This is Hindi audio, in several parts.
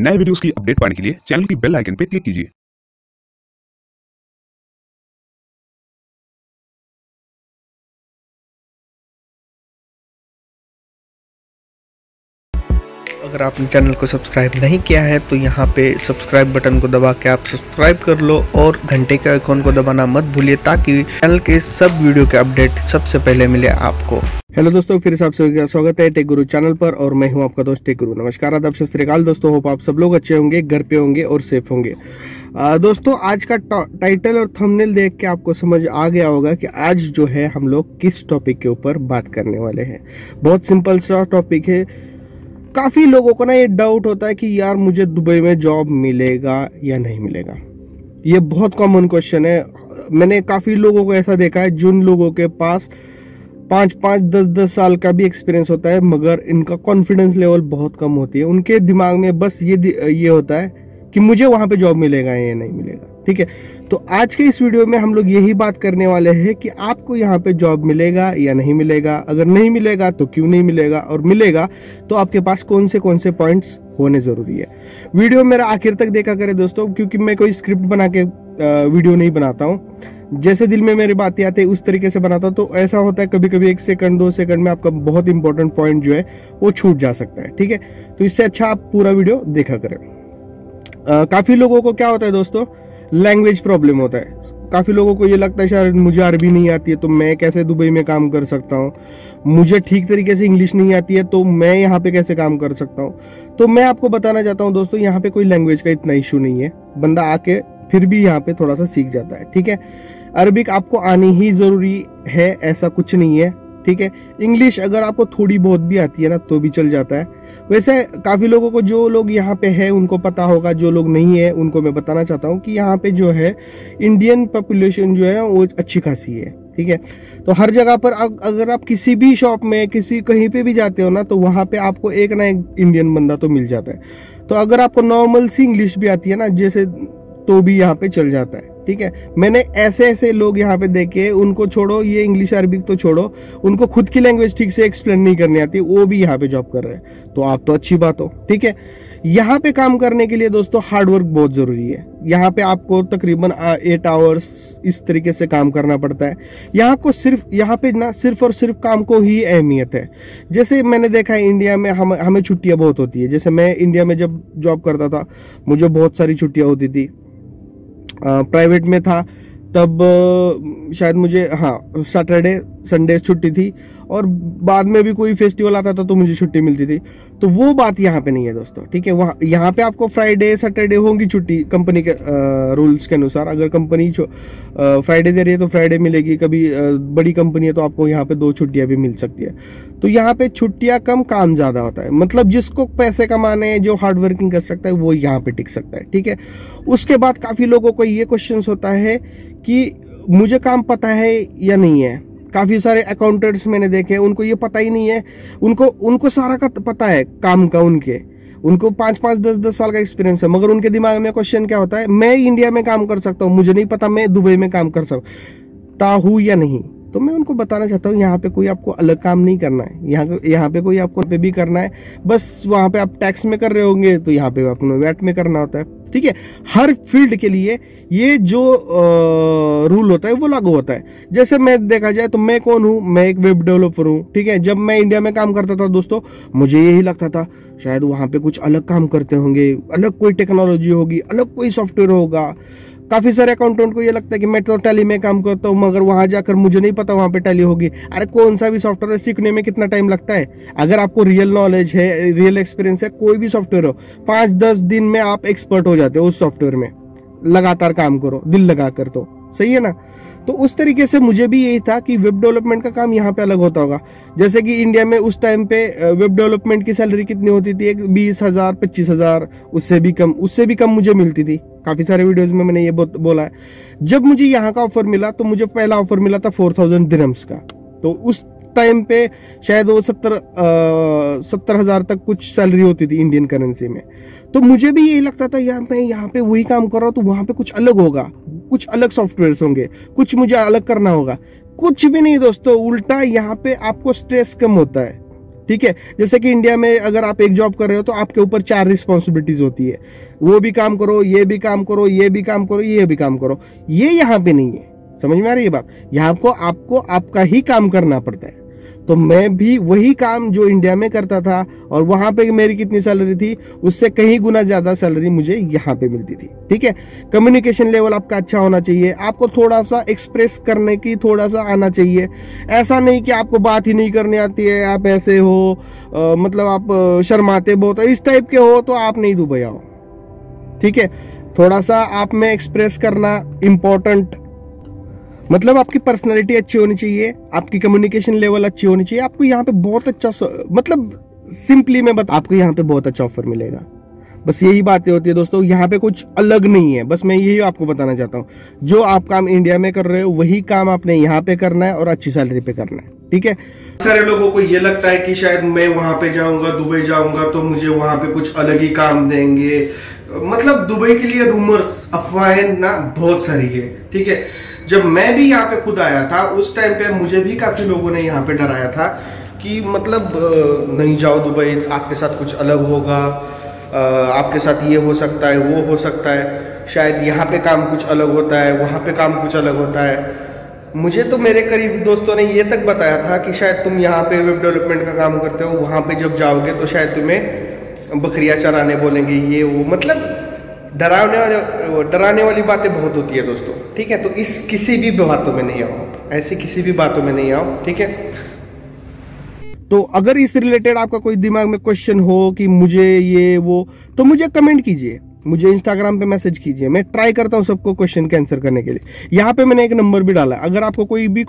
नए वीडियोस की अपडेट पाने के लिए चैनल की बेल आइकन पर क्लिक कीजिए। अगर आपने चैनल को सब्सक्राइब नहीं किया है तो यहाँ पे सब्सक्राइब बटन को दबा के आप सब्सक्राइब कर लो और घंटे के आइकॉन को दबाना मत भूलिए, ताकि चैनल के सब वीडियो के अपडेट सबसे पहले मिले आपको। हेलो दोस्तों फिर से आप सभी का स्वागत है टेक गुरु चैनल पर और मैं हूँ आपका दोस्त टेक गुरु। नमस्कार आदाब सत श्रीकाल दोस्तों होप आप सब लोग अच्छे होंगे घर पे होंगे और सेफ़ होंगे। आ, दोस्तों आज का टाइटल और थंबनेल देख के आपको समझ आ गया होगा कि आज जो है हम लोग किस टॉपिक के ऊपर बात करने वाले हैं। बहुत सिंपल सा टॉपिक है। काफ़ी लोगों को ना ये डाउट होता है कि यार मुझे दुबई में जॉब मिलेगा या नहीं मिलेगा। ये बहुत कॉमन क्वेश्चन है। मैंने काफ़ी लोगों को ऐसा देखा है जिन लोगों के पास पाँच पाँच, दस दस साल का भी एक्सपीरियंस होता है, मगर इनका कॉन्फिडेंस लेवल बहुत कम होती है। उनके दिमाग में बस ये ये होता है कि मुझे वहाँ पे जॉब मिलेगा या नहीं मिलेगा, ठीक है? तो आज के इस वीडियो में हम लोग यही बात करने वाले हैं कि आपको यहाँ पे जॉब मिलेगा या नहीं मिलेगा। अगर नहीं मिलेगा तो क्यों नहीं मिलेगा? और मिलेगा तो आपके पास कौन से कौन से पॉइंट्स होने ज़रूरी है। वीडियो मेरा आखिर तक देखा करे दोस्तों, क्योंकि मैं कोई स्क्रिप्ट बना के वीडियो नहीं बनाता हूँ। जैसे दिल में मेरी बातें आती है, उस तरीके से बनाता तो ऐसा होता है कभी कभी एक सेकंड दो सेकंड में आपका बहुत इंपॉर्टेंट पॉइंट जो है, वो छूट जा सकता है, ठीक है? तो इससे अच्छा आप पूरा वीडियो देखा करें। काफ़ी लोगों को क्या होता है दोस्तों? लैंग्वेज प्रॉब्लम होता है। काफ़ी लोगों को ये लगता है, शायद मुझे अरबी नहीं आती है तो मैं कैसे दुबई में काम कर सकता हूँ? मुझे ठीक तरीके से इंग्लिश नहीं आती है तो मैं यहाँ पे कैसे काम कर सकता हूँ? तो मैं आपको बताना चाहता हूँ दोस्तों, यहाँ पे कोई लैंग्वेज का इतना इशू नहीं है। बंदा आके फिर भी यहाँ पे थोड़ा सा सीख जाता है, ठीक है? अरबिक आपको आनी ही ज़रूरी है, ऐसा कुछ नहीं है, ठीक है? इंग्लिश अगर आपको थोड़ी बहुत भी आती है ना तो भी चल जाता है। वैसे काफ़ी लोगों को जो लोग यहाँ पे है, उनको पता होगा, जो लोग नहीं है, उनको मैं बताना चाहता हूँ कि यहाँ पे जो है इंडियन पॉपुलेशन जो है ना, वो अच्छी खासी है, ठीक है? तो हर जगह पर अगर आप किसी भी शॉप में, किसी कहीं पे भी जाते हो ना तो वहाँ पे आपको एक ना एक इंडियन बंदा तो मिल जाता है। तो अगर आपको नॉर्मल सी इंग्लिश भी आती है ना, जैसे तो भी यहाँ पे चल जाता है। ठीक है? मैंने ऐसे ऐसे लोग यहाँ पे देखे, उनको छोड़ो, ये इंग्लिश अरबिक तो छोड़ो, उनको खुद की लैंग्वेज ठीक से एक्सप्लेन नहीं करनी आती, वो भी यहाँ पे जॉब कर रहे हैं। तो आप तो अच्छी बात हो, ठीक है? यहाँ पे काम करने के लिए दोस्तों हार्डवर्क बहुत ज़रूरी है। यहाँ पे आपको तकरीबन एट आवर्स इस तरीके से काम करना पड़ता है। यहाँ को सिर्फ़, यहाँ पे ना सिर्फ़ और सिर्फ़ काम को ही अहमियत है। जैसे मैंने देखा है इंडिया में हम, हमें छुट्टियाँ बहुत होती है। जैसे मैं इंडिया में जब जॉब करता था, मुझे बहुत सारी छुट्टियाँ होती थी। प्राइवेट में था तब शायद मुझे हाँ सैटरडे संडे छुट्टी थी और बाद में भी कोई फेस्टिवल आता था तो मुझे छुट्टी मिलती थी। तो वो बात यहाँ पे नहीं है दोस्तों ठीक है? वहाँ यहाँ पे आपको फ्राइडे सैटरडे होंगी छुट्टी कंपनी के रूल्स के अनुसार। अगर कंपनी फ्राइडे दे रही है तो फ्राइडे मिलेगी कभी आ, बड़ी कंपनी है तो आपको यहाँ पे दो छुट्टियाँ भी मिल सकती है। तो यहाँ पे छुट्टियाँ कम काम ज़्यादा होता है। मतलब जिसको पैसे कमाने हैं जो हार्ड वर्किंग कर सकता है वो यहाँ पे टिक सकता है ठीक है? उसके बाद काफ़ी लोगों को ये क्वेश्चन होता है कि मुझे काम पता है या नहीं है? काफ़ी सारे अकाउंटेंट्स मैंने देखे, उनको ये पता ही नहीं है। उनको उनको सारा का पता है, काम का उनके। उनको पाँच पाँच दस दस साल का एक्सपीरियंस है, मगर उनके दिमाग में क्वेश्चन क्या होता है? मैं इंडिया में काम कर सकता हूँ, मुझे नहीं पता मैं दुबई में काम कर सकता हूँ या नहीं। तो मैं उनको बताना चाहता हूँ यहाँ पे कोई आपको अलग काम नहीं करना है। यहाँ यहाँ पे कोई आपको पे भी करना है। बस वहाँ पे आप टैक्स में कर रहे होंगे तो यहाँ पे आपको वैट में करना होता है। ठीक है? हर फ़ील्ड के लिए ये जो आ, रूल होता है वो लागू होता है। जैसे मैं देखा जाए तो मैं कौन हूँ? मैं एक वेब डेवलपर हूँ। ठीक है? जब मैं इंडिया में काम करता था दोस्तों मुझे यही लगता था शायद वहाँ पे कुछ अलग काम करते होंगे। अलग कोई टेक्नोलॉजी होगी अलग कोई सॉफ्टवेयर होगा। काफ़ी सारे अकाउंटेंट को ये लगता है कि मैं तो टैली में काम करता हूँ, मगर वहाँ जाकर मुझे नहीं पता वहाँ पे टैली होगी। अरे कौन सा भी सॉफ्टवेयर सीखने में कितना टाइम लगता है? अगर आपको रियल नॉलेज है रियल एक्सपीरियंस है, कोई भी सॉफ्टवेयर हो पाँच दस दिन में आप एक्सपर्ट हो जाते हो उस सॉफ्टवेयर में। लगातार काम करो, दिल लगा कर तो। सही है ना? तो उस तरीके से मुझे भी यही था कि वेब डेवलपमेंट का काम यहाँ पे अलग होता होगा। जैसे कि इंडिया में उस टाइम पे वेब डेवलपमेंट की सैलरी कितनी होती थी? एक बीस हज़ार, पच्चीस हज़ार, उससे भी कम, उससे भी कम मुझे मिलती थी। काफ़ी सारे वीडियोज़ में मैंने ये बोला है। जब मुझे यहाँ का ऑफ़र मिला तो मुझे पहला ऑफ़र मिला था फोर थाउज़ेंड का। तो उस टाइम पे शायद वो सत्तर सत्तर हज़ार तक कुछ सैलरी होती थी इंडियन करेंसी में। तो मुझे भी यही लगता था, यार, मैं यहाँ पे वही काम कर रहा हूँ तो वहाँ पे कुछ अलग होगा। कुछ अलग सॉफ्टवेयर होंगे। कुछ मुझे अलग करना होगा। कुछ भी नहीं दोस्तों, उल्टा यहाँ पे आपको स्ट्रेस कम होता है। ठीक है? जैसे कि इंडिया में अगर आप एक जॉब कर रहे हो तो आपके ऊपर चार रिस्पॉन्सिबिलिटीज होती है। वो भी काम करो, ये भी काम करो, ये भी काम करो, ये भी काम करो। ये यहाँ पे नहीं है। समझ में आ रही है बात? यहाँ को आपको आपका ही काम करना पड़ता है। तो मैं भी वही काम जो इंडिया में करता था और वहाँ पे मेरी कितनी सैलरी थी उससे कहीं गुना ज़्यादा सैलरी मुझे यहाँ पे मिलती थी। ठीक है? कम्युनिकेशन लेवल आपका अच्छा होना चाहिए आपको थोड़ा सा एक्सप्रेस करने की थोड़ा सा आना चाहिए। ऐसा नहीं कि आपको बात ही नहीं करनी आती है आप ऐसे हो आ, मतलब आप शर्माते बहुत इस टाइप के हो तो आप नहीं दुबई आओ। ठीक है? थोड़ा सा आप में एक्सप्रेस करना इंपॉर्टेंट मतलब आपकी पर्सनैलिटी अच्छी होनी चाहिए, आपकी कम्युनिकेशन लेवल अच्छी होनी चाहिए, आपको यहाँ पे बहुत अच्छा मतलब सिंपली मैं बता, आपको यहाँ पे बहुत अच्छा ऑफ़र मिलेगा। बस यही बातें होती है दोस्तों, यहाँ पे कुछ अलग नहीं है। बस मैं यही आपको बताना चाहता हूँ, जो आप काम इंडिया में कर रहे हो, वही काम आपने यहाँ पे करना है और अच्छी सैलरी पे करना है, ठीक है? सारे लोगों को ये लगता है कि शायद मैं वहाँ पे जाऊँगा, दुबई जाऊँगा तो मुझे वहाँ पे कुछ अलग ही काम देंगे। मतलब दुबई के लिए रूमर्स अफवाहें ना बहुत सारी है, ठीक है? जब मैं भी यहाँ पे खुद आया था, उस टाइम पे मुझे भी काफ़ी लोगों ने यहाँ पे डराया था कि मतलब नहीं जाओ दुबई, आपके साथ कुछ अलग होगा आपके साथ ये हो सकता है, वो हो सकता है। शायद यहाँ पे काम कुछ अलग होता है, वहाँ पे काम कुछ अलग होता है। मुझे तो मेरे करीब दोस्तों ने ये तक बताया था कि शायद तुम यहाँ पे वेब डेवलपमेंट का काम करते हो, वहाँ पे जब जाओगे तो शायद तुम्हें बकरियाँ चराने बोलेंगे, ये वो मतलब डराने वाले डराने वाली बातें बहुत होती है दोस्तों। ठीक है तो इस किसी भी बातों में नहीं आओ ऐसी किसी भी बातों में नहीं आओ, ठीक है? तो अगर इस रिलेटेड आपका कोई दिमाग में क्वेश्चन हो कि मुझे ये, वो तो मुझे कमेंट कीजिए। मुझे इंस्टाग्राम पे मैसेज कीजिए। मैं ट्राई करता हूँ सबको क्वेश्चन के आंसर करने के लिए। यहाँ पे मैंने एक नंबर भी डाला। अगर आपको कोई भी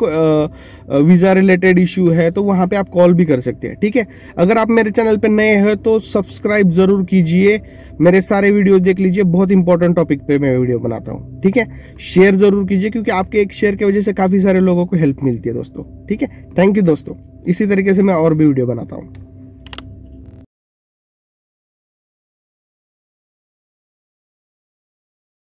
वीज़ा रिलेटेड इश्यू है तो वहाँ पे आप कॉल भी कर सकते हैं, ठीक है? अगर आप मेरे चैनल पे नए हैं तो सब्सक्राइब ज़रूर कीजिए। मेरे सारे वीडियो देख लीजिए। बहुत इंपॉर्टेंट टॉपिक पे मैं वीडियो बनाता हूँ, ठीक है? शेयर ज़रूर कीजिए, क्योंकि आपके एक शेयर की वजह से काफ़ी सारे लोगों को हेल्प मिलती है दोस्तों, ठीक है? थैंक यू दोस्तों। इसी तरीके से मैं और भी वीडियो बनाता हूँ।